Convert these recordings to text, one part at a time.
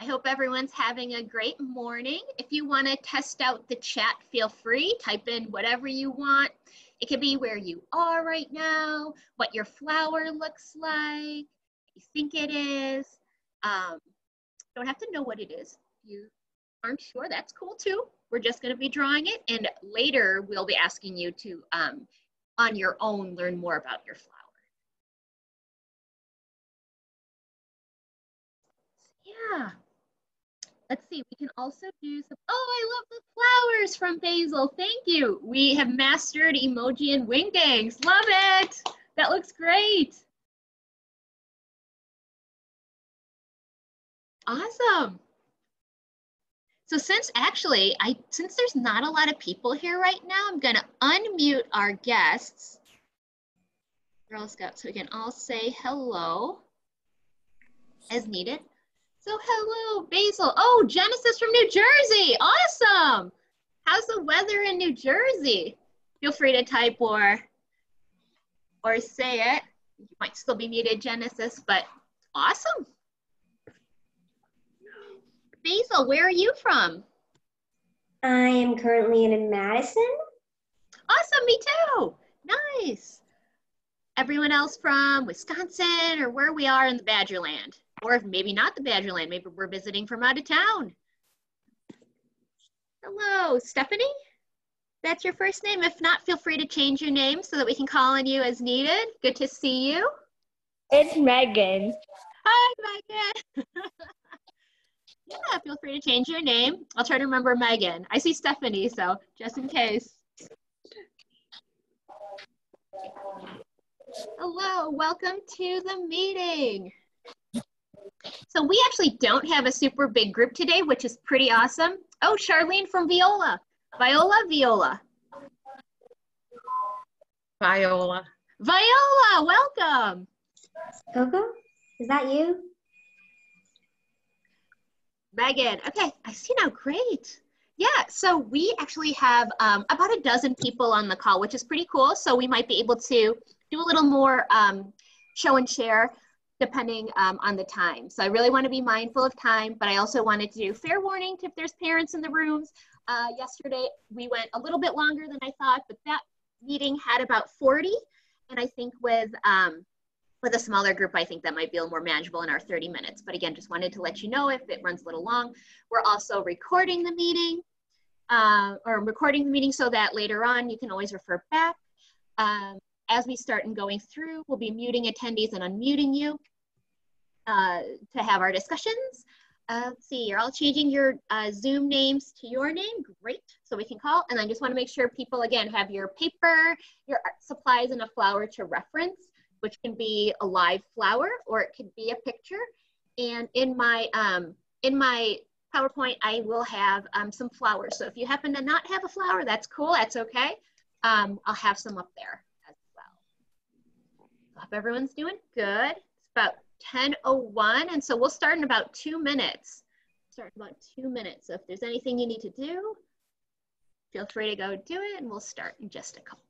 I hope everyone's having a great morning. If you want to test out the chat, feel free. Type in whatever you want. It could be where you are right now, what your flower looks like, you think it is. Um, don't have to know what it is. If you aren't sure, that's cool too. We're just going to be drawing it, and later we'll be asking you to, um, on your own, learn more about your flower. Yeah. Let's see, we can also do some, oh, I love the flowers from Basil. Thank you. We have mastered emoji and wingdings. Love it. That looks great. Awesome. So since actually, I since there's not a lot of people here right now, I'm gonna unmute our guests, Girl Scouts, so we can all say hello as needed. So hello, Basil. Oh, Genesis from New Jersey. Awesome. How's the weather in New Jersey? Feel free to type or, or say it. You might still be muted, Genesis, but awesome. Basil, where are you from? I am currently in Madison. Awesome, me too. Nice. Everyone else from Wisconsin or where we are in the Badgerland? Or if maybe not the Badgerland, maybe we're visiting from out of town. Hello, Stephanie? That's your first name. If not, feel free to change your name so that we can call on you as needed. Good to see you. It's Megan. Hi, Megan. yeah, feel free to change your name. I'll try to remember Megan. I see Stephanie, so just in case. Hello, welcome to the meeting. So we actually don't have a super big group today, which is pretty awesome. Oh, Charlene from Viola. Viola, Viola. Viola. Viola, welcome. Coco, is that you? Megan, okay, I see now, great. Yeah, so we actually have um, about a dozen people on the call, which is pretty cool. So we might be able to do a little more um, show and share depending um, on the time. So I really want to be mindful of time, but I also wanted to do fair warning to if there's parents in the rooms. Uh, yesterday, we went a little bit longer than I thought, but that meeting had about 40. And I think with, um, with a smaller group, I think that might be a little more manageable in our 30 minutes. But again, just wanted to let you know if it runs a little long. We're also recording the meeting uh, or recording the meeting so that later on you can always refer back. Um, as we start and going through, we'll be muting attendees and unmuting you uh, to have our discussions. Uh, let's see, you're all changing your uh, Zoom names to your name. Great, so we can call. And I just wanna make sure people, again, have your paper, your supplies, and a flower to reference, which can be a live flower or it could be a picture. And in my, um, in my PowerPoint, I will have um, some flowers. So if you happen to not have a flower, that's cool, that's okay. Um, I'll have some up there hope everyone's doing good. It's about 10.01, and so we'll start in about two minutes. Start in about two minutes. So if there's anything you need to do, feel free to go do it, and we'll start in just a couple.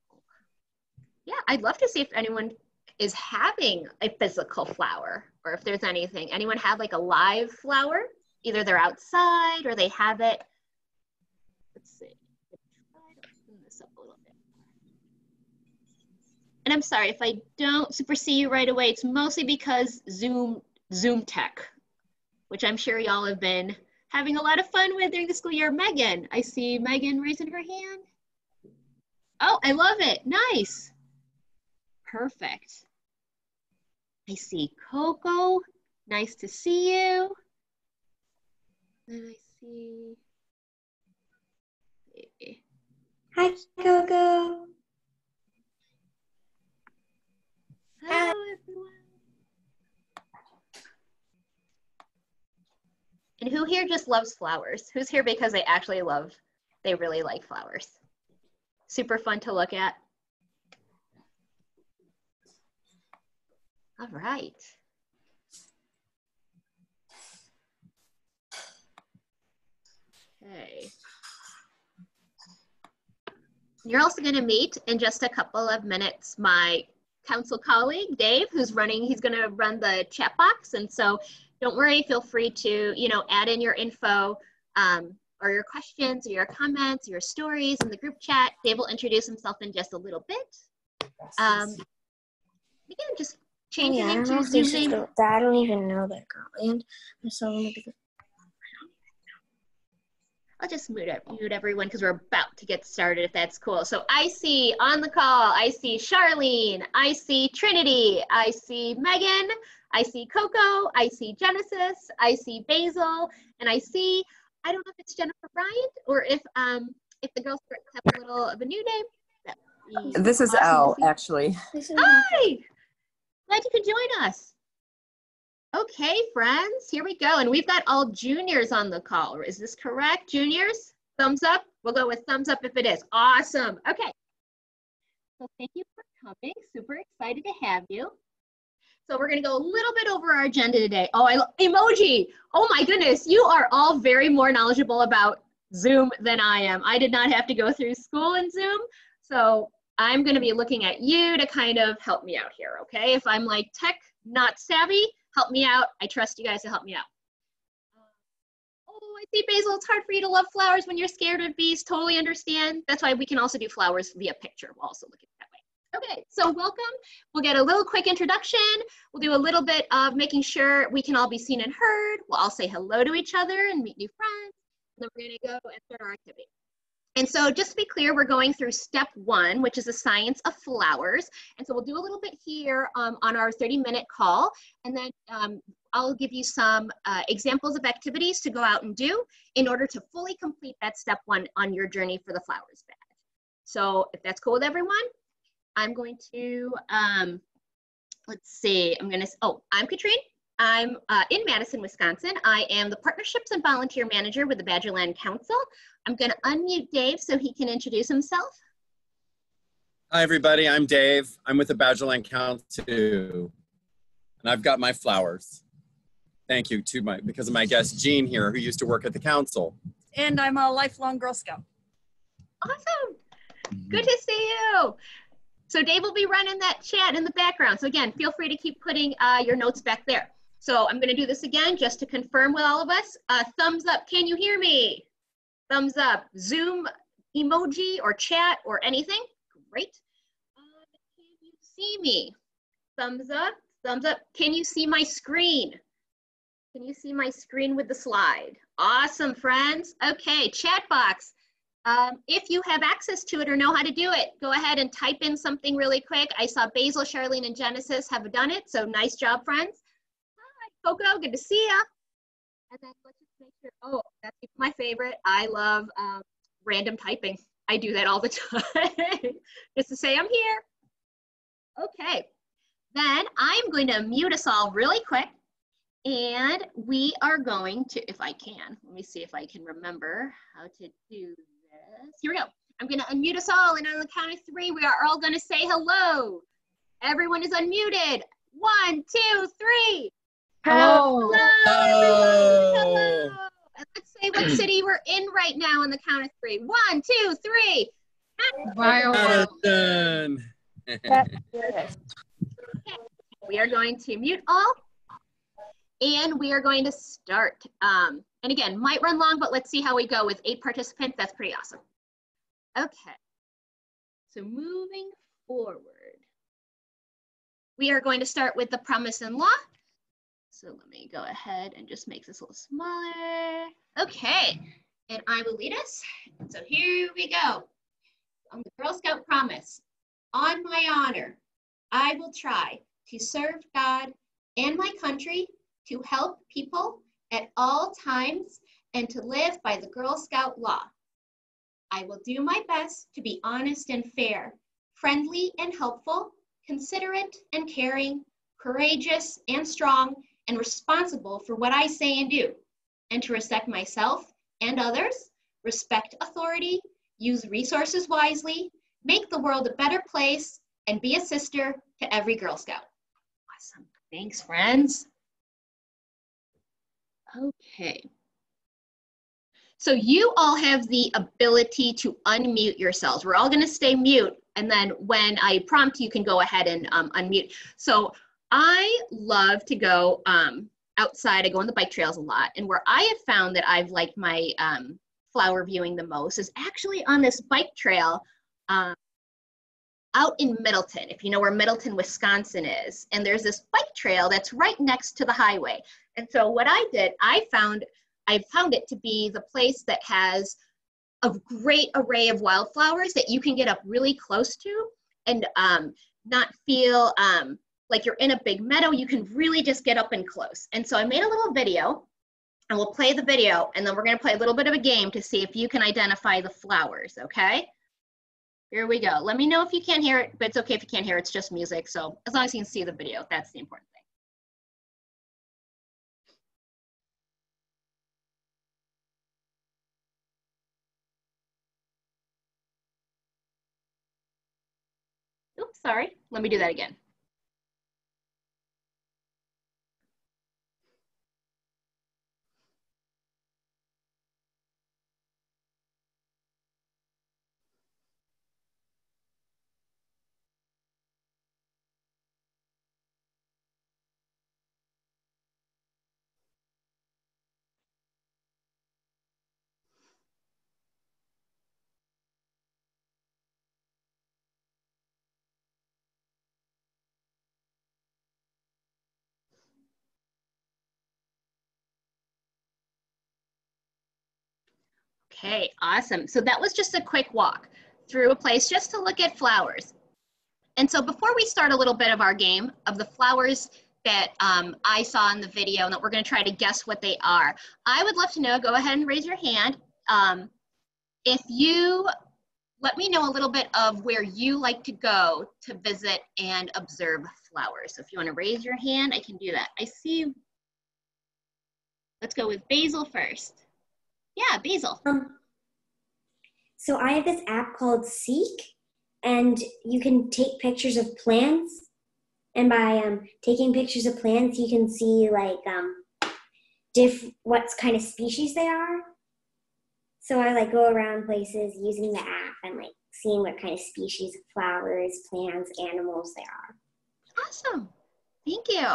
Yeah, I'd love to see if anyone is having a physical flower, or if there's anything. Anyone have like a live flower? Either they're outside or they have it. Let's see. And I'm sorry if I don't super see you right away. It's mostly because Zoom Zoom tech, which I'm sure y'all have been having a lot of fun with during the school year. Megan, I see Megan raising her hand. Oh, I love it. Nice. Perfect. I see Coco. Nice to see you. And I see. Hi, Coco. And who here just loves flowers? Who's here because they actually love, they really like flowers? Super fun to look at. All right. Okay. You're also going to meet in just a couple of minutes my council colleague, Dave, who's running, he's gonna run the chat box. And so don't worry, feel free to, you know, add in your info um, or your questions or your comments, your stories in the group chat. Dave will introduce himself in just a little bit. Um, again, just change yeah, your I don't know to if they should go- I don't even know that girl. And I'm so gonna be I'll just mute, it, mute everyone because we're about to get started if that's cool. So I see on the call, I see Charlene, I see Trinity, I see Megan, I see Coco, I see Genesis, I see Basil, and I see, I don't know if it's Jennifer Bryant or if um if the girls have a little of a new name. This is awesome to Elle, actually. Hi! Glad you could join us. Okay, friends, here we go. And we've got all juniors on the call. Is this correct, juniors? Thumbs up? We'll go with thumbs up if it is. Awesome. Okay. So thank you for coming. Super excited to have you. So we're going to go a little bit over our agenda today. Oh, I emoji. Oh my goodness, you are all very more knowledgeable about Zoom than I am. I did not have to go through school in Zoom. So I'm going to be looking at you to kind of help me out here, okay? If I'm like tech not savvy, help me out. I trust you guys to help me out. Um, oh, I see Basil. It's hard for you to love flowers when you're scared of bees. Totally understand. That's why we can also do flowers via picture. We'll also look at that way. Okay, so welcome. We'll get a little quick introduction. We'll do a little bit of making sure we can all be seen and heard. We'll all say hello to each other and meet new friends. And then we're to go and start our activity. And so just to be clear, we're going through step one, which is the science of flowers. And so we'll do a little bit here um, on our 30 minute call. And then um, I'll give you some uh, examples of activities to go out and do in order to fully complete that step one on your journey for the flowers bed. So if that's cool with everyone, I'm going to, um, let's see, I'm gonna, oh, I'm Katrine. I'm uh, in Madison, Wisconsin. I am the Partnerships and Volunteer Manager with the Badgerland Council. I'm going to unmute Dave so he can introduce himself. Hi, everybody. I'm Dave. I'm with the Badgerland Council too. And I've got my flowers. Thank you to my, because of my guest Jean here, who used to work at the council. And I'm a lifelong Girl Scout. Awesome. Good to see you. So Dave will be running that chat in the background. So again, feel free to keep putting uh, your notes back there. So I'm going to do this again just to confirm with all of us. Uh, thumbs up. Can you hear me? Thumbs up. Zoom emoji or chat or anything. Great. Uh, can you see me? Thumbs up. Thumbs up. Can you see my screen? Can you see my screen with the slide? Awesome, friends. Okay, chat box. Um, if you have access to it or know how to do it, go ahead and type in something really quick. I saw Basil, Charlene, and Genesis have done it, so nice job, friends. Coco, good to see ya. And then let's just make sure, oh, that's my favorite. I love um, random typing. I do that all the time, just to say I'm here. Okay, then I'm going to mute us all really quick. And we are going to, if I can, let me see if I can remember how to do this. Here we go. I'm going to unmute us all, and on the count of three, we are all going to say hello. Everyone is unmuted. One, two, three. Hello. Hello. Hello. And let's say what city we're in right now on the count of three. One, two, three. Madison. We are going to mute all. And we are going to start. Um, and again, might run long, but let's see how we go with eight participants. That's pretty awesome. Okay. So moving forward, we are going to start with the promise and law. So let me go ahead and just make this a little smaller. Okay. And I will lead us. So here we go. On the Girl Scout promise, on my honor, I will try to serve God and my country, to help people at all times, and to live by the Girl Scout law. I will do my best to be honest and fair, friendly and helpful, considerate and caring, courageous and strong, and responsible for what I say and do, and to respect myself and others, respect authority, use resources wisely, make the world a better place, and be a sister to every Girl Scout. Awesome. Thanks, friends. Okay. So you all have the ability to unmute yourselves. We're all going to stay mute, and then when I prompt, you can go ahead and um, unmute. So I love to go. Um, outside. I go on the bike trails a lot. And where I have found that I've liked my um, flower viewing the most is actually on this bike trail um, out in Middleton, if you know where Middleton, Wisconsin is. And there's this bike trail that's right next to the highway. And so what I did, I found I found it to be the place that has a great array of wildflowers that you can get up really close to and um, not feel um, like you're in a big meadow. You can really just get up and close. And so I made a little video and we'll play the video and then we're gonna play a little bit of a game to see if you can identify the flowers, okay? Here we go. Let me know if you can't hear it, but it's okay if you can't hear it, it's just music. So as long as you can see the video, that's the important thing. Oops, sorry. Let me do that again. Okay, awesome. So that was just a quick walk through a place just to look at flowers. And so before we start a little bit of our game of the flowers that um, I saw in the video and that we're gonna try to guess what they are, I would love to know, go ahead and raise your hand. Um, if you let me know a little bit of where you like to go to visit and observe flowers. So if you wanna raise your hand, I can do that. I see, let's go with Basil first. Yeah, Basil. Um, so I have this app called Seek, and you can take pictures of plants. And by um, taking pictures of plants, you can see like um, diff what kind of species they are. So I like go around places using the app and like seeing what kind of species of flowers, plants, animals they are. Awesome. Thank you.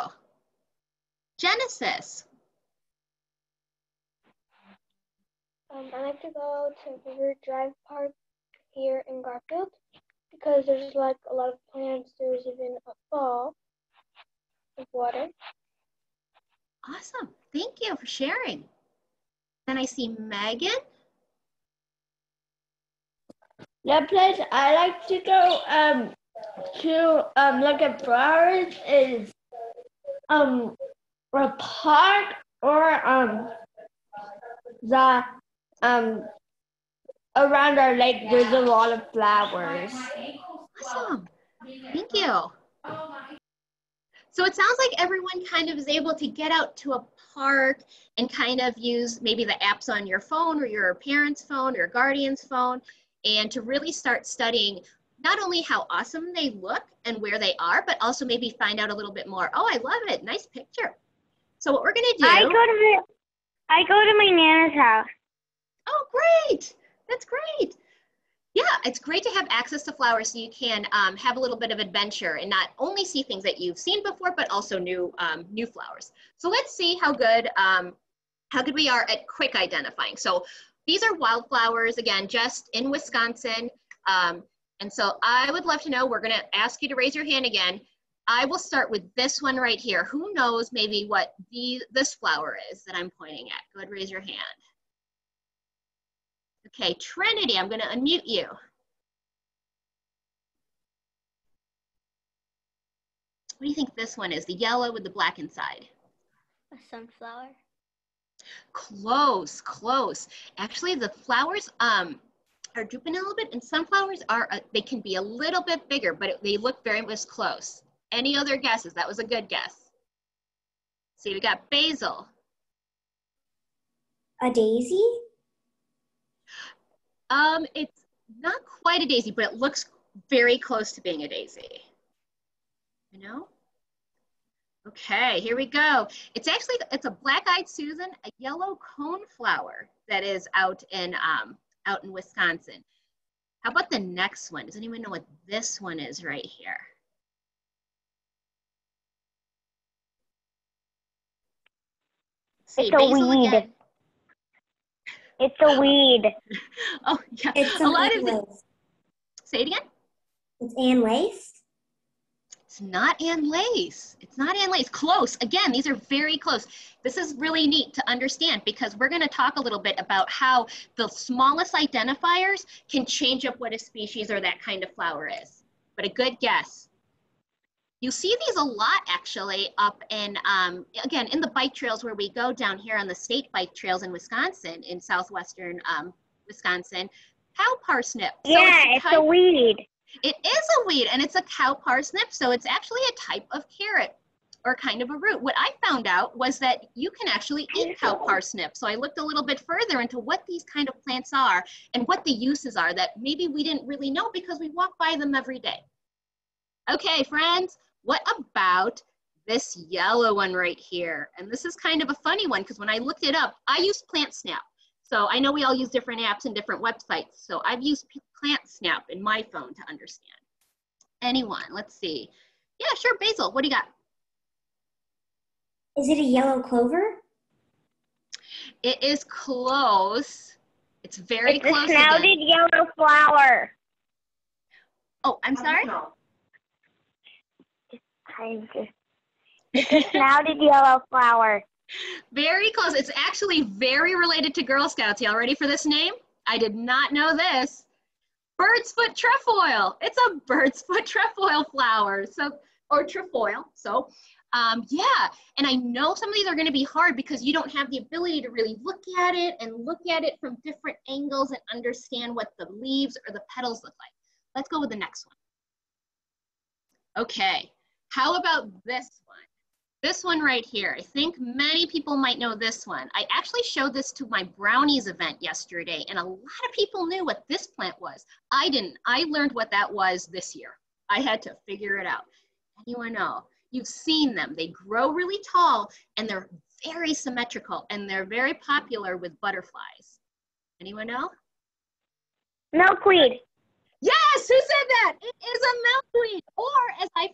Genesis. Um, I like to go to River Drive Park here in Garfield because there's like a lot of plants. There's even a fall of water. Awesome. Thank you for sharing. Then I see Megan. The place I like to go um to um look at flowers is um a park or um the um around our lake there's a lot of flowers. Awesome. Thank you. So it sounds like everyone kind of is able to get out to a park and kind of use maybe the apps on your phone or your parents' phone or guardian's phone and to really start studying not only how awesome they look and where they are, but also maybe find out a little bit more. Oh, I love it. Nice picture. So what we're gonna do. I go to the, I go to my nana's house. Oh, great. That's great. Yeah, it's great to have access to flowers so you can um, have a little bit of adventure and not only see things that you've seen before, but also new um, new flowers. So let's see how good um, how good we are at quick identifying. So these are wildflowers again, just in Wisconsin. Um, and so I would love to know. We're going to ask you to raise your hand again. I will start with this one right here. Who knows maybe what the this flower is that I'm pointing at? Go ahead, raise your hand. Okay, Trinity, I'm gonna unmute you. What do you think this one is? The yellow with the black inside. A sunflower. Close, close. Actually, the flowers um, are drooping a little bit, and sunflowers are, uh, they can be a little bit bigger, but it, they look very much close. Any other guesses? That was a good guess. See, we got basil. A daisy? Um, it's not quite a daisy, but it looks very close to being a daisy. You know? Okay, here we go. It's actually, it's a black-eyed Susan, a yellow cone flower that is out in, um, out in Wisconsin. How about the next one? Does anyone know what this one is right here? see, It's a weed. again. It's a weed. Oh, yeah. It's a lot of the, say it again. It's Ann Lace. It's not Ann Lace. It's not Ann Lace. Close. Again, these are very close. This is really neat to understand because we're going to talk a little bit about how the smallest identifiers can change up what a species or that kind of flower is. But a good guess. You see these a lot actually up in, um, again, in the bike trails where we go down here on the state bike trails in Wisconsin, in southwestern um, Wisconsin. Cow parsnip. So yeah, a it's a weed. it is a weed and it's a cow parsnip, so it's actually a type of carrot or kind of a root. What I found out was that you can actually eat cow parsnip. So I looked a little bit further into what these kind of plants are and what the uses are that maybe we didn't really know because we walk by them every day. Okay, friends, what about this yellow one right here? And this is kind of a funny one because when I looked it up, I used PlantSnap. So I know we all use different apps and different websites. So I've used PlantSnap in my phone to understand. Anyone? Let's see. Yeah, sure, Basil. What do you got? Is it a yellow clover? It is close. It's very It's a close. snouted Again. yellow flower. Oh, I'm oh, sorry. I'm It's a snouted yellow flower. Very close. It's actually very related to Girl Scouts. Y'all ready for this name? I did not know this. Bird's foot trefoil. It's a bird's foot trefoil flower. So, or trefoil. So, um, yeah. And I know some of these are going to be hard because you don't have the ability to really look at it and look at it from different angles and understand what the leaves or the petals look like. Let's go with the next one. Okay. How about this one? This one right here, I think many people might know this one. I actually showed this to my brownies event yesterday and a lot of people knew what this plant was. I didn't, I learned what that was this year. I had to figure it out. Anyone know? You've seen them, they grow really tall and they're very symmetrical and they're very popular with butterflies. Anyone know? Milkweed. Yes, who said that? It is a milkweed, or as I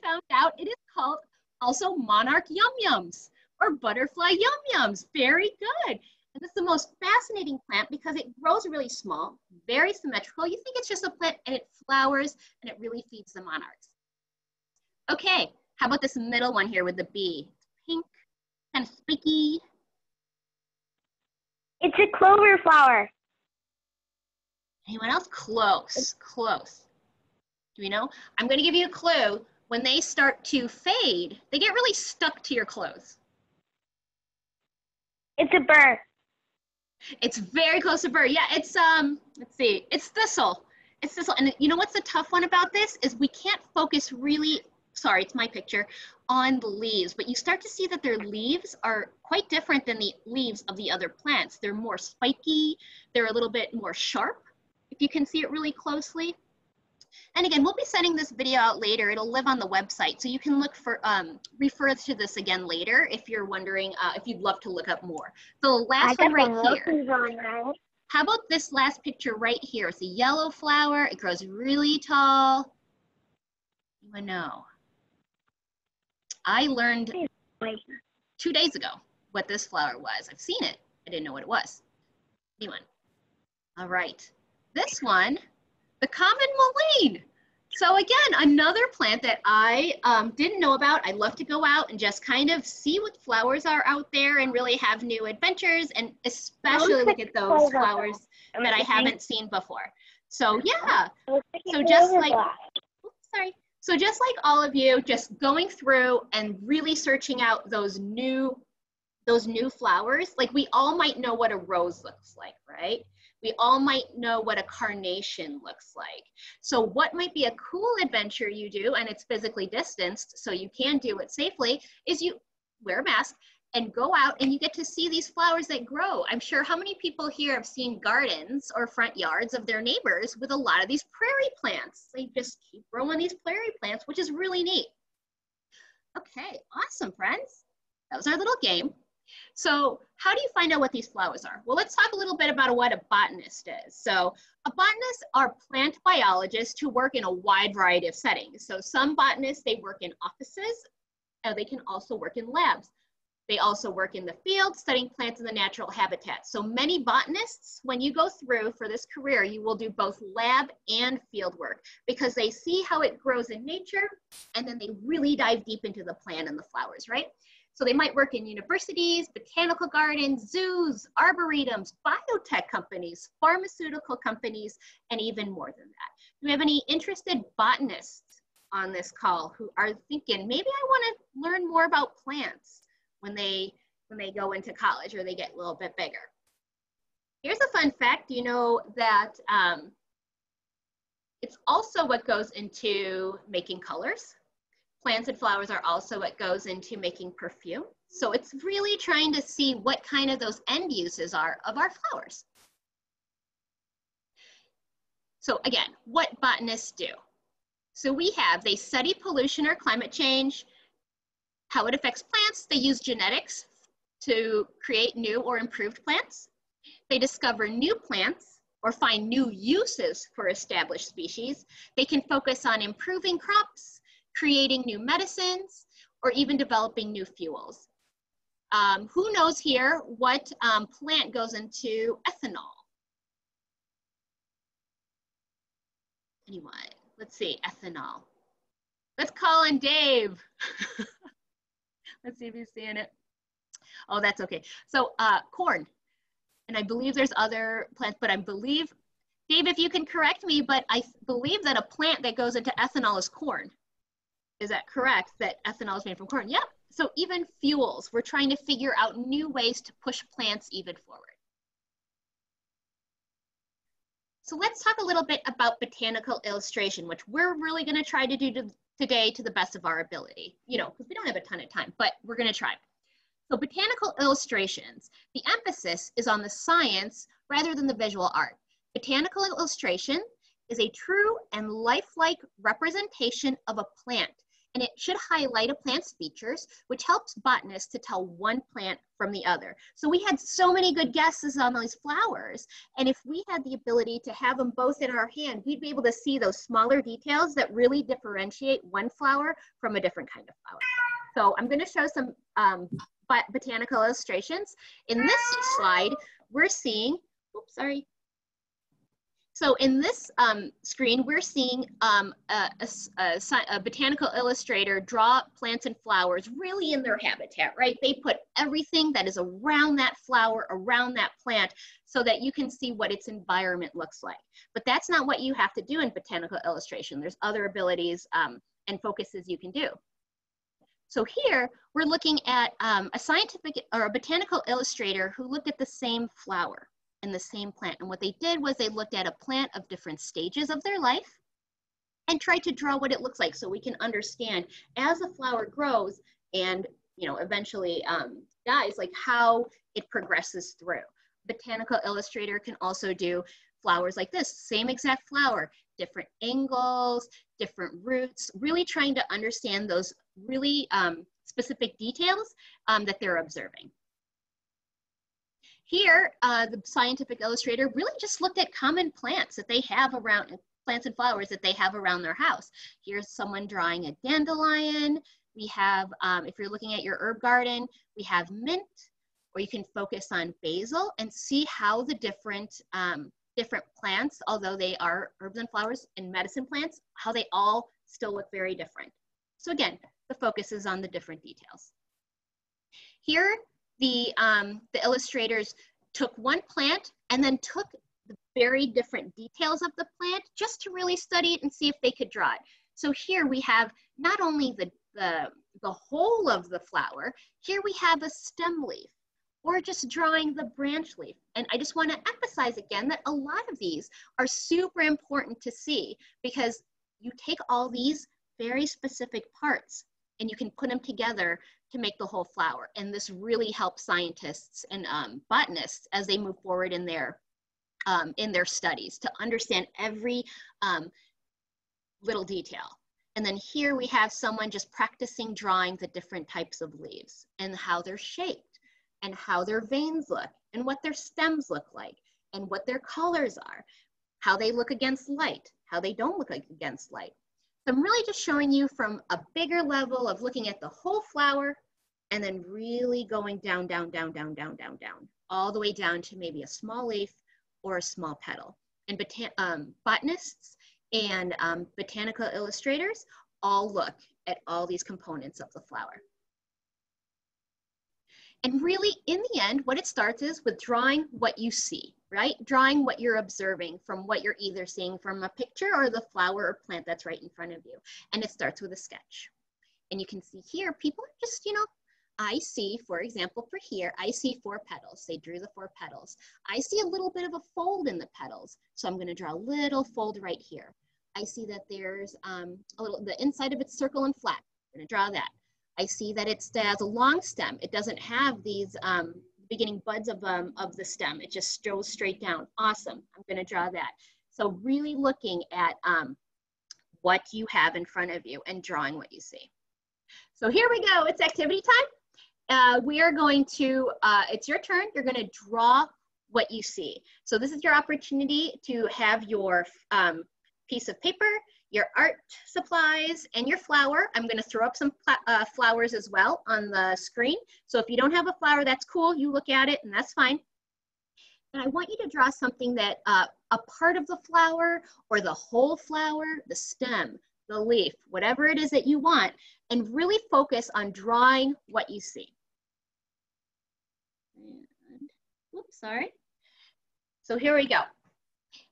found out, it is called also monarch yum yums or butterfly yum yums. Very good. And is the most fascinating plant because it grows really small, very symmetrical. You think it's just a plant and it flowers and it really feeds the monarchs. Okay, how about this middle one here with the bee? Pink, kind of spiky. It's a clover flower. Anyone else? Close, close. Do we know? I'm going to give you a clue. When they start to fade, they get really stuck to your clothes. It's a burr. It's very close to bird. Yeah, it's um. Let's see. It's thistle. It's thistle. And you know what's the tough one about this is we can't focus really. Sorry, it's my picture on the leaves, but you start to see that their leaves are quite different than the leaves of the other plants. They're more spiky. They're a little bit more sharp. If you can see it really closely. And again, we'll be sending this video out later. It'll live on the website, so you can look for um, refer to this again later if you're wondering uh, if you'd love to look up more. The last one right here. on right. How about this last picture right here? It's a yellow flower. It grows really tall. You know. I learned two days ago what this flower was. I've seen it. I didn't know what it was. Anyone? All right. This one, the common mullein. So again, another plant that I um, didn't know about. I love to go out and just kind of see what flowers are out there and really have new adventures and especially look at those flowers that I haven't seen before. So yeah, So just like- Oops, sorry. So just like all of you, just going through and really searching out those new, those new flowers. Like we all might know what a rose looks like, right? We all might know what a carnation looks like. So what might be a cool adventure you do, and it's physically distanced, so you can do it safely, is you wear a mask and go out and you get to see these flowers that grow. I'm sure how many people here have seen gardens or front yards of their neighbors with a lot of these prairie plants. They just keep growing these prairie plants, which is really neat. Okay, awesome, friends. That was our little game. So how do you find out what these flowers are? Well, let's talk a little bit about what a botanist is. So a botanist are plant biologists who work in a wide variety of settings. So some botanists, they work in offices, and they can also work in labs. They also work in the field studying plants in the natural habitat. So many botanists, when you go through for this career, you will do both lab and field work because they see how it grows in nature and then they really dive deep into the plant and the flowers, right? So they might work in universities, botanical gardens, zoos, arboretums, biotech companies, pharmaceutical companies, and even more than that. Do we have any interested botanists on this call who are thinking, maybe I want to learn more about plants? when they when they go into college or they get a little bit bigger. Here's a fun fact. You know that um, it's also what goes into making colors. Plants and flowers are also what goes into making perfume. So it's really trying to see what kind of those end uses are of our flowers. So again, what botanists do. So we have, they study pollution or climate change, how it affects plants, they use genetics to create new or improved plants. They discover new plants or find new uses for established species. They can focus on improving crops, creating new medicines, or even developing new fuels. Um, who knows here what um, plant goes into ethanol? Anyone? Let's see, ethanol. Let's call in Dave. Let's see if he's seeing it. Oh, that's okay. So uh, corn, and I believe there's other plants, but I believe, Dave, if you can correct me, but I believe that a plant that goes into ethanol is corn. Is that correct, that ethanol is made from corn? Yep. So even fuels, we're trying to figure out new ways to push plants even forward. So let's talk a little bit about botanical illustration, which we're really gonna try to do to, today to the best of our ability, you know, because we don't have a ton of time, but we're going to try. So botanical illustrations, the emphasis is on the science rather than the visual art. Botanical illustration is a true and lifelike representation of a plant and it should highlight a plant's features, which helps botanists to tell one plant from the other. So we had so many good guesses on those flowers, and if we had the ability to have them both in our hand, we'd be able to see those smaller details that really differentiate one flower from a different kind of flower. So I'm gonna show some um, botanical illustrations. In this slide, we're seeing, oops, sorry, so in this um, screen, we're seeing um, a, a, a, botanical illustrator draw plants and flowers really in their habitat, right? They put everything that is around that flower, around that plant, so that you can see what its environment looks like. But that's not what you have to do in botanical illustration. There's other abilities um, and focuses you can do. So here, we're looking at um, a scientific or a botanical illustrator who looked at the same flower in the same plant. And what they did was they looked at a plant of different stages of their life and tried to draw what it looks like so we can understand as a flower grows and you know eventually um, dies like how it progresses through botanical illustrator can also do flowers like this same exact flower different angles different roots really trying to understand those really um, specific details um, that they're observing here, uh, the scientific illustrator really just looked at common plants that they have around, plants and flowers that they have around their house. Here's someone drawing a dandelion. We have, um, if you're looking at your herb garden, we have mint, or you can focus on basil and see how the different, um, different plants, although they are herbs and flowers and medicine plants, how they all still look very different. So again, the focus is on the different details. Here, the, um, the illustrators took one plant and then took the very different details of the plant just to really study it and see if they could draw it. So here we have not only the, the, the whole of the flower, here we have a stem leaf or just drawing the branch leaf. And I just wanna emphasize again that a lot of these are super important to see because you take all these very specific parts and you can put them together to make the whole flower. And this really helps scientists and um, botanists as they move forward in their, um, in their studies to understand every um, little detail. And then here we have someone just practicing drawing the different types of leaves and how they're shaped and how their veins look and what their stems look like and what their colors are, how they look against light, how they don't look like against light. So I'm really just showing you from a bigger level of looking at the whole flower and then really going down, down, down, down, down, down, down, all the way down to maybe a small leaf or a small petal. And botan um, botanists and um, botanical illustrators all look at all these components of the flower. And really, in the end, what it starts is with drawing what you see, right? Drawing what you're observing from what you're either seeing from a picture or the flower or plant that's right in front of you. And it starts with a sketch. And you can see here, people are just, you know, I see, for example, for here, I see four petals. They drew the four petals. I see a little bit of a fold in the petals. So I'm gonna draw a little fold right here. I see that there's um, a little, the inside of it's circle and flat. I'm gonna draw that. I see that it has a long stem. It doesn't have these um, beginning buds of, um, of the stem. It just goes straight down. Awesome, I'm gonna draw that. So really looking at um, what you have in front of you and drawing what you see. So here we go, it's activity time. Uh, we are going to, uh, it's your turn. You're gonna draw what you see. So this is your opportunity to have your um, piece of paper, your art supplies, and your flower. I'm gonna throw up some uh, flowers as well on the screen. So if you don't have a flower, that's cool. You look at it and that's fine. And I want you to draw something that uh, a part of the flower or the whole flower, the stem, the leaf, whatever it is that you want, and really focus on drawing what you see. And, oops, sorry. So here we go.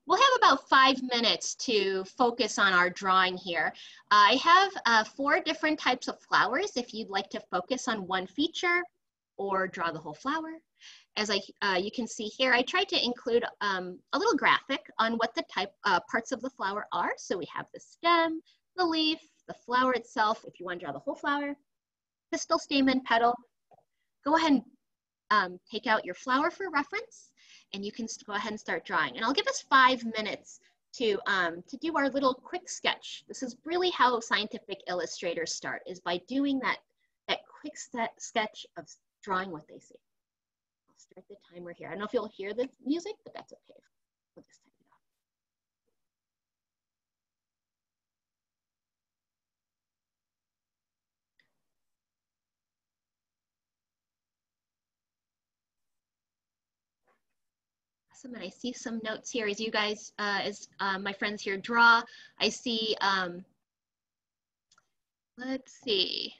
We'll have about five minutes to focus on our drawing here. I have uh, four different types of flowers if you'd like to focus on one feature or draw the whole flower. As I, uh, you can see here, I tried to include um, a little graphic on what the type uh, parts of the flower are. So we have the stem, the leaf, the flower itself, if you want to draw the whole flower, pistil, stamen, petal. Go ahead and um, take out your flower for reference and you can go ahead and start drawing. And I'll give us five minutes to, um, to do our little quick sketch. This is really how scientific illustrators start, is by doing that, that quick sketch of drawing what they see. I'll start the timer here. I don't know if you'll hear the music, but that's okay. We'll just Awesome, and I see some notes here as you guys, uh, as uh, my friends here draw. I see, um, let's see.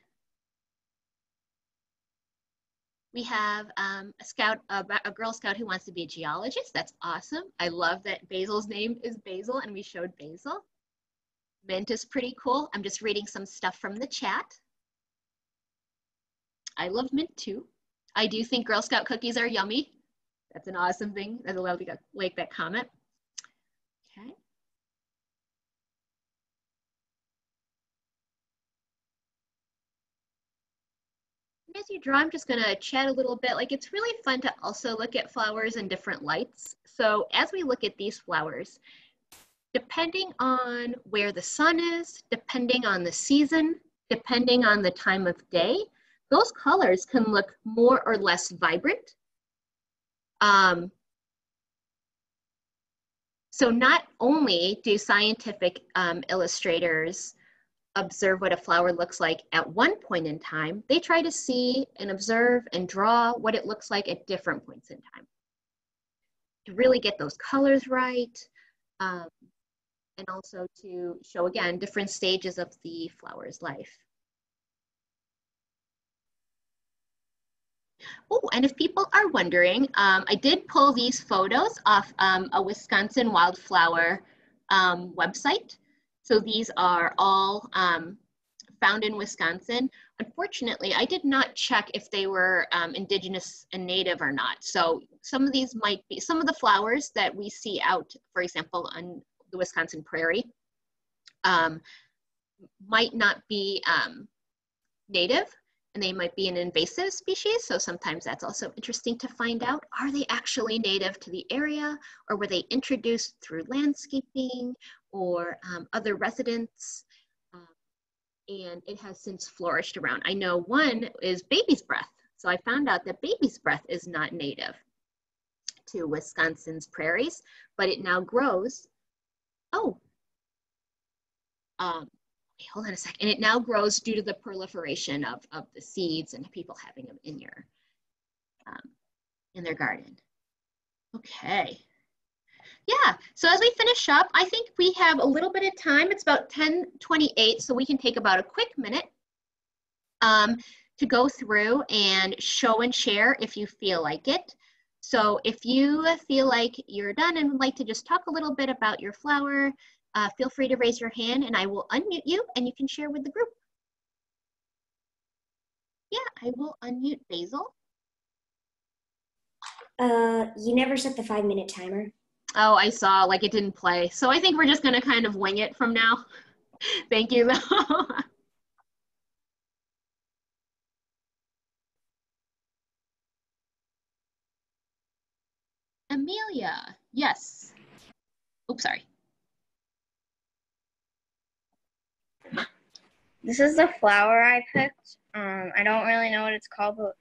We have um, a scout, a, a, Girl Scout who wants to be a geologist. That's awesome. I love that Basil's name is Basil and we showed Basil. Mint is pretty cool. I'm just reading some stuff from the chat. I love mint too. I do think Girl Scout cookies are yummy. That's an awesome thing. That's allowed to like that comment. Okay. as you draw, I'm just gonna chat a little bit. Like it's really fun to also look at flowers in different lights. So as we look at these flowers, depending on where the sun is, depending on the season, depending on the time of day, those colors can look more or less vibrant um, so not only do scientific um, illustrators observe what a flower looks like at one point in time, they try to see and observe and draw what it looks like at different points in time. To really get those colors right, um, and also to show again different stages of the flower's life. Oh, and if people are wondering, um, I did pull these photos off um, a Wisconsin wildflower um, website. So these are all um, found in Wisconsin. Unfortunately, I did not check if they were um, indigenous and native or not. So some of these might be, some of the flowers that we see out, for example, on the Wisconsin prairie, um, might not be native and they might be an invasive species. So sometimes that's also interesting to find out. Are they actually native to the area or were they introduced through landscaping or um, other residents? Um, and it has since flourished around. I know one is baby's breath. So I found out that baby's breath is not native to Wisconsin's prairies, but it now grows. Oh, um, hold on a second. And it now grows due to the proliferation of, of the seeds and people having them in your, um, in their garden. Okay. Yeah, so as we finish up, I think we have a little bit of time. It's about 10:28, so we can take about a quick minute um, to go through and show and share if you feel like it. So if you feel like you're done and would like to just talk a little bit about your flower, uh, feel free to raise your hand and I will unmute you and you can share with the group. Yeah, I will unmute Basil. Uh, you never set the five minute timer. Oh, I saw like it didn't play. So I think we're just gonna kind of wing it from now. Thank you though. Amelia, yes. Oops, sorry. This is the flower I picked. Um, I don't really know what it's called, but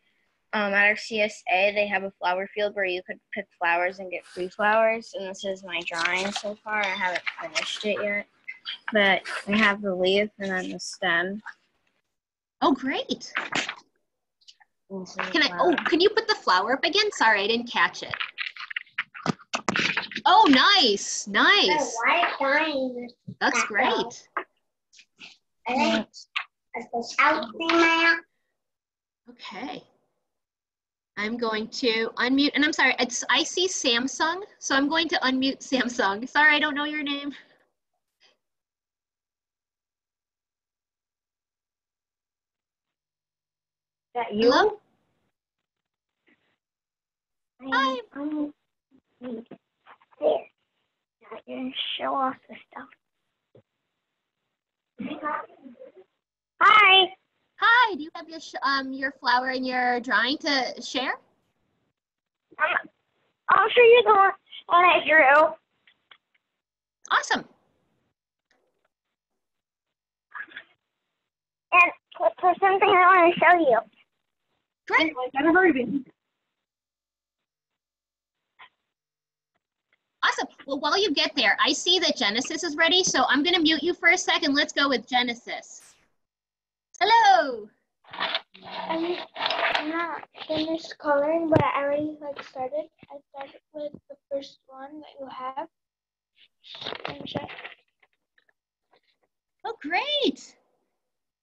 um, at our CSA, they have a flower field where you could pick flowers and get free flowers. And this is my drawing so far. I haven't finished it yet. But I have the leaf and then the stem. Oh, great. And this is the Can I, oh, can you put the flower up again? Sorry, I didn't catch it. Oh, nice, nice. That's great. I like out there. Okay. I'm going to unmute, and I'm sorry, it's, I see Samsung, so I'm going to unmute Samsung. Sorry, I don't know your name. That you? Hello? I, I'm there. Now you're gonna show off the stuff. Hi. Hi, do you have your, sh- um, your flower and your drawing to share? I'm, I'll show you the one one I drew. Awesome. And for- for something I want to show you. Great. Awesome. Well, while you get there, I see that Genesis is ready, so I'm going to mute you for a second. Let's go with Genesis. Hello. I'm, I'm not finished coloring, but I already like started. I started with the first one that you have. Oh, great.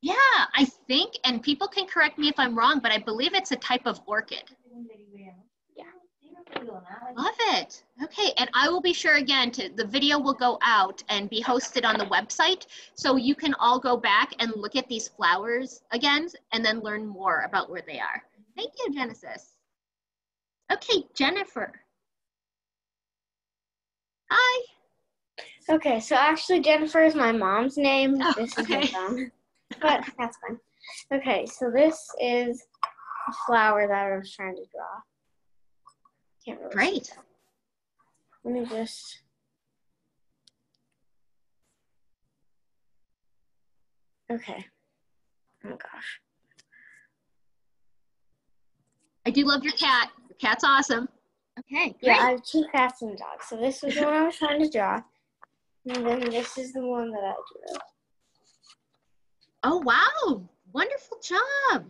Yeah, I think, and people can correct me if I'm wrong, but I believe it's a type of orchid. Love it. Okay, and I will be sure again to the video will go out and be hosted on the website so you can all go back and look at these flowers again and then learn more about where they are. Thank you, Genesis. Okay, Jennifer. Hi. Okay, so actually Jennifer is my mom's name. Oh, this is my okay. phone. But that's fine. Okay, so this is a flower that I was trying to draw. Can't really Great. that. Let me just Okay. Oh my gosh. I do love your cat. Your cat's awesome. Okay, great. Yeah, I have two cats and a dog. So this was the one I was trying to draw. And then this is the one that I drew. Oh, wow. Wonderful job.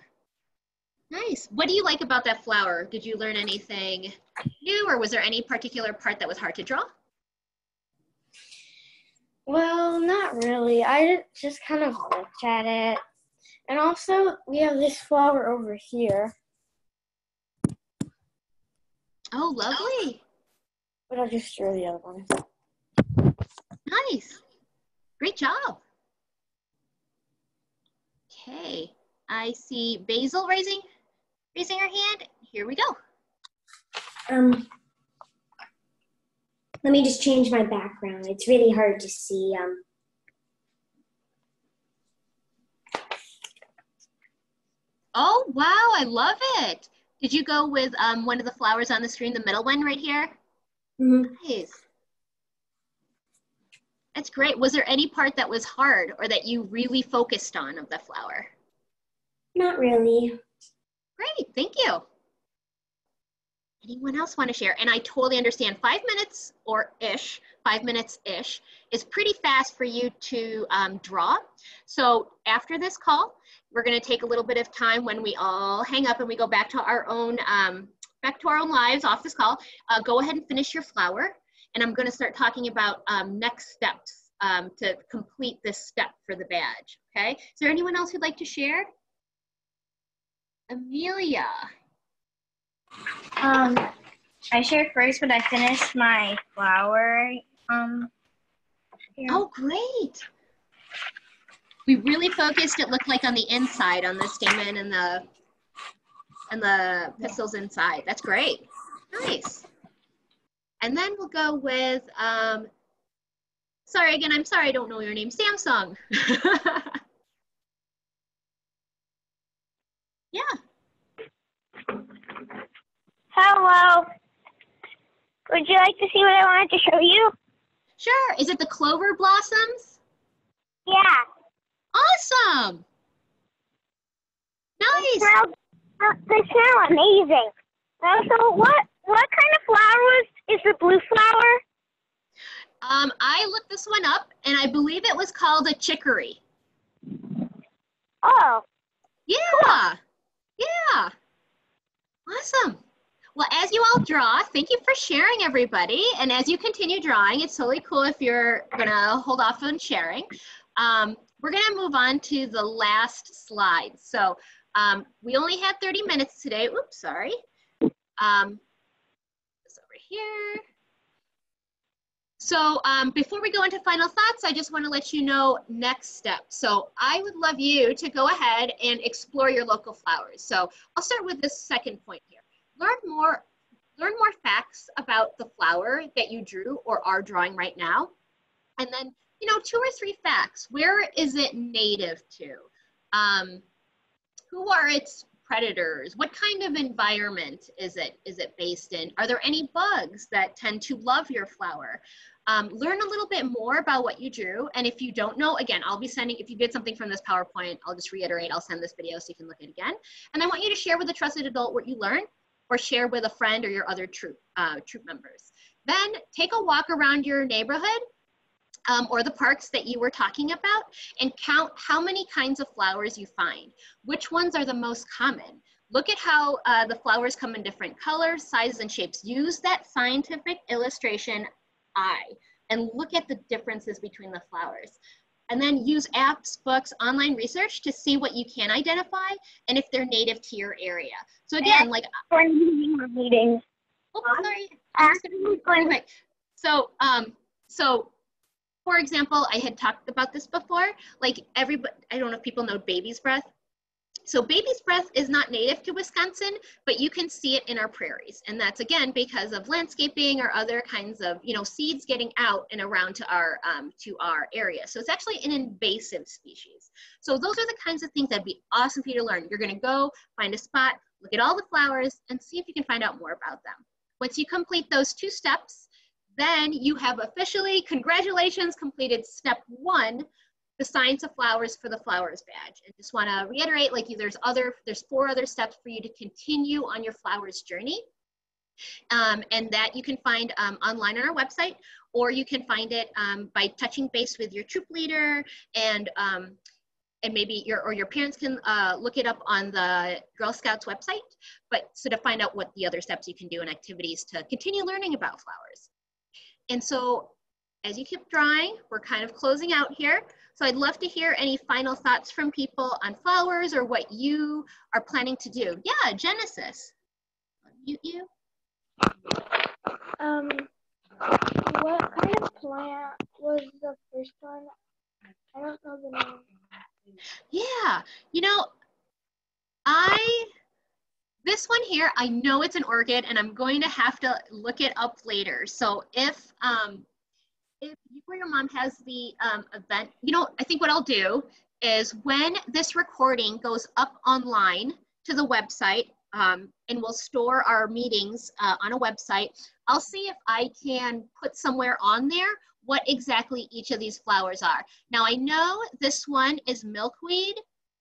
Nice. What do you like about that flower? Did you learn anything new or was there any particular part that was hard to draw? Well, not really. I just kind of looked at it. And also, we have this flower over here, Oh, lovely. but I'll just draw the other one. Nice. Great job. Okay. I see Basil raising raising her hand. Here we go. Um, let me just change my background. It's really hard to see. Um, Oh, wow. I love it. Did you go with um, one of the flowers on the screen, the middle one right here? mhm. Nice. That's great. Was there any part that was hard or that you really focused on of the flower? Not really. Great, thank you. Anyone else want to share? And I totally understand five minutes or ish, five minutes ish is pretty fast for you to um, draw. So after this call, we're going to take a little bit of time when we all hang up and we go back to our own um, back to our own lives off this call. Uh, go ahead and finish your flower, and I'm going to start talking about um, next steps um, to complete this step for the badge. Okay. Is there anyone else who'd like to share? Amelia. Um, I shared first, but I finished my flower. Um, here. Oh, great. We really focused, it looked like on the inside, on the stamen and the and the pistils inside. That's great. Nice. And then we'll go with, um, sorry, again, I'm sorry I don't know your name, Samsung. yeah. Hello. Would you like to see what I wanted to show you? Sure. Is it the clover blossoms? Yeah. Awesome. They Nice. smell, uh, they smell amazing. Also, what what kind of flower is, is the blue flower? Um, I looked this one up and I believe it was called a chicory. Oh, Yeah. Yeah. Awesome. Well, as you all draw, thank you for sharing, everybody. And as you continue drawing, it's totally cool if you're going to hold off on sharing. Um, we're going to move on to the last slide. So um, we only had 30 minutes today. Oops, sorry. Um, this over here. So um, before we go into final thoughts, I just want to let you know next step. So I would love you to go ahead and explore your local flowers. So I'll start with this second point here. Learn more, learn more facts about the flower that you drew or are drawing right now. And then, you know, two or three facts. Where is it native to? Um, who are its predators? What kind of environment is it is it based in? Are there any bugs that tend to love your flower? Um, learn a little bit more about what you drew. And if you don't know, again, I'll be sending, if you did something from this PowerPoint, I'll just reiterate, I'll send this video so you can look at it again. And I want you to share with a trusted adult what you learned or share with a friend or your other troop, uh, troop members. Then take a walk around your neighborhood um, or the parks that you were talking about and count how many kinds of flowers you find. Which ones are the most common? Look at how uh, the flowers come in different colors, sizes, and shapes. Use that scientific illustration eye and look at the differences between the flowers. And then use apps, books, online research to see what you can identify and if they're native to your area. So again, like, be more oh, sorry, I'm gonna move really quick. So, um, so for example, I had talked about this before, like everybody, I don't know if people know baby's breath. So baby's breath is not native to Wisconsin, but you can see it in our prairies. And that's again, because of landscaping or other kinds of, you know, seeds getting out and around to our, um, to our area. So it's actually an invasive species. So those are the kinds of things that'd be awesome for you to learn. You're gonna go find a spot, look at all the flowers and see if you can find out more about them. Once you complete those two steps, then you have officially, congratulations, completed step one, the science of flowers for the flowers badge. And just wanna reiterate, like there's other, there's four other steps for you to continue on your flowers journey. Um, and that you can find um, online on our website, or you can find it um, by touching base with your troop leader and um, and maybe your or your parents can uh, look it up on the Girl Scouts website, but so to find out what the other steps you can do and activities to continue learning about flowers. And so as you keep drawing, we're kind of closing out here. So I'd love to hear any final thoughts from people on flowers or what you are planning to do. Yeah, Genesis. Unmute you. Um, what kind of plant was the first one? I don't know the name. Yeah, you know, I, this one here, I know it's an orchid and I'm going to have to look it up later. So if, um, if you or your mom has the um, event, you know, I think what I'll do is when this recording goes up online to the website, um, and we'll store our meetings uh, on a website, I'll see if I can put somewhere on there what exactly each of these flowers are. Now I know this one is milkweed,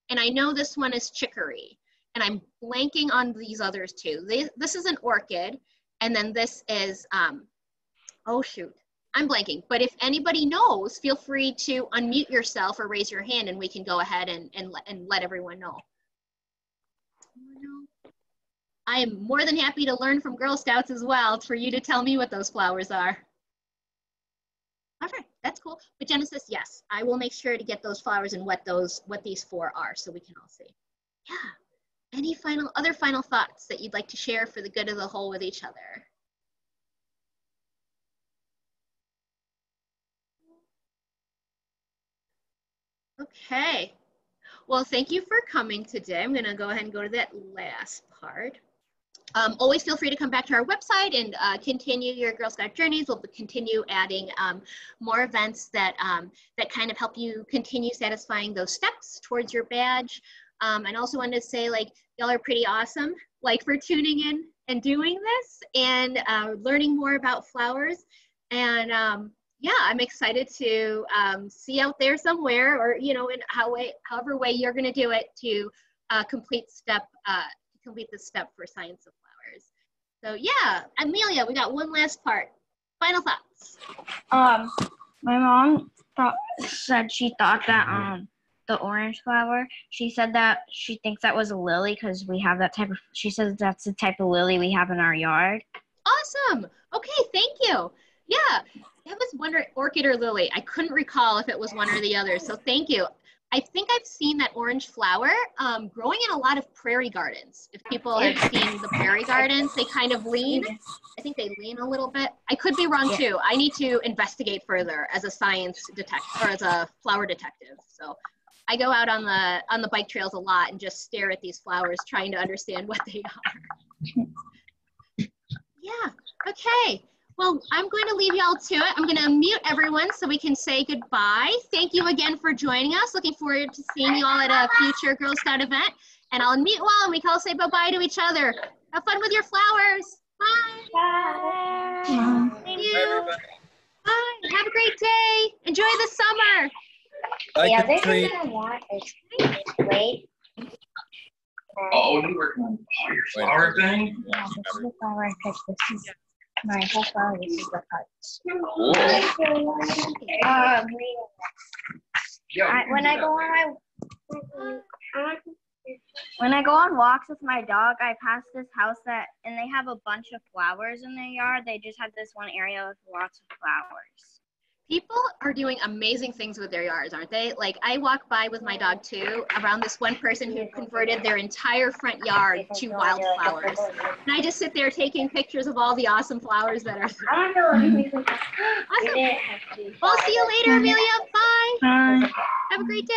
and I know this one is chicory. and I'm blanking on these others too. This is an orchid, and then this is, um, oh shoot, I'm blanking. But if anybody knows, feel free to unmute yourself or raise your hand and we can go ahead and, and, let, and let everyone know. I am more than happy to learn from Girl Scouts as well for you to tell me what those flowers are. All right, that's cool. But Genesis, yes, I will make sure to get those flowers and what those what these four are so we can all see. Yeah. Any final other final thoughts that you'd like to share for the good of the whole with each other? Okay. Well, thank you for coming today. I'm going to go ahead and go to that last part. Um, always feel free to come back to our website and uh, continue your Girl Scout journeys. We'll continue adding um, more events that, um, that kind of help you continue satisfying those steps towards your badge. Um, and also wanted to say like, y'all are pretty awesome, like for tuning in and doing this and uh, learning more about flowers. And um, yeah, I'm excited to um, see out there somewhere or, you know, in how way, however way you're gonna do it to uh, complete step, uh, complete the step for Science of Flowers. So yeah, Amelia, we got one last part. Final thoughts. Um, my mom thought said she thought that um the orange flower. She said that she thinks that was a lily because we have that type of. She says that's the type of lily we have in our yard. Awesome. Okay, thank you. Yeah, I was wondering orchid or lily. I couldn't recall if it was one or the other. So thank you. I think I've seen that orange flower um, growing in a lot of prairie gardens. If people have seen the prairie gardens, they kind of lean. I think they lean a little bit. I could be wrong too. I need to investigate further as a science detective or as a flower detective. So I go out on the on the bike trails a lot and just stare at these flowers, trying to understand what they are. yeah. Okay. Well, I'm going to leave y'all to it. I'm going to mute everyone so we can say goodbye. Thank you again for joining us. Looking forward to seeing you all at a future Girl Scout event. And I'll mute you all and we can all say bye-bye to each other. Have fun with your flowers. Bye. Bye. Thank you. everybody. Bye. Have a great day. Enjoy the summer. Bye, yeah, this Katrina. is gonna want is wait. Oh, you working on oh, your flower thing? Yeah, this is the flower I picked. This is my whole. Is the. Cool. Um, when I go on my when I go on walks with my dog, I pass this house that, and they have a bunch of flowers in their yard. They just have this one area with lots of flowers. People are doing amazing things with their yards, aren't they? Like I walk by with my dog too, around this one person who converted their entire front yard to wildflowers. And I just sit there taking pictures of all the awesome flowers that are. I don't know if we can. Awesome. Well, see you later, Amelia. Bye. Bye. Have a great day.